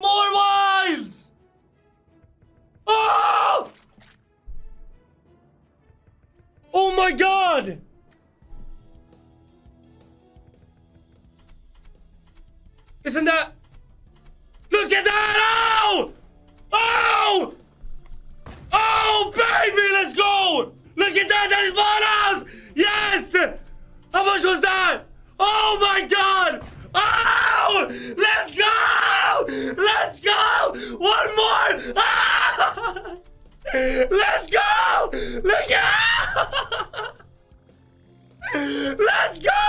More wilds! Oh! Ah! Oh my god! Isn't that... Look at that! Oh! Oh! Oh, baby, let's go! Look at that, that is bonus! Yes! How much was that? Let's go! One more! Ah! Let's go! Let's go! Let's go!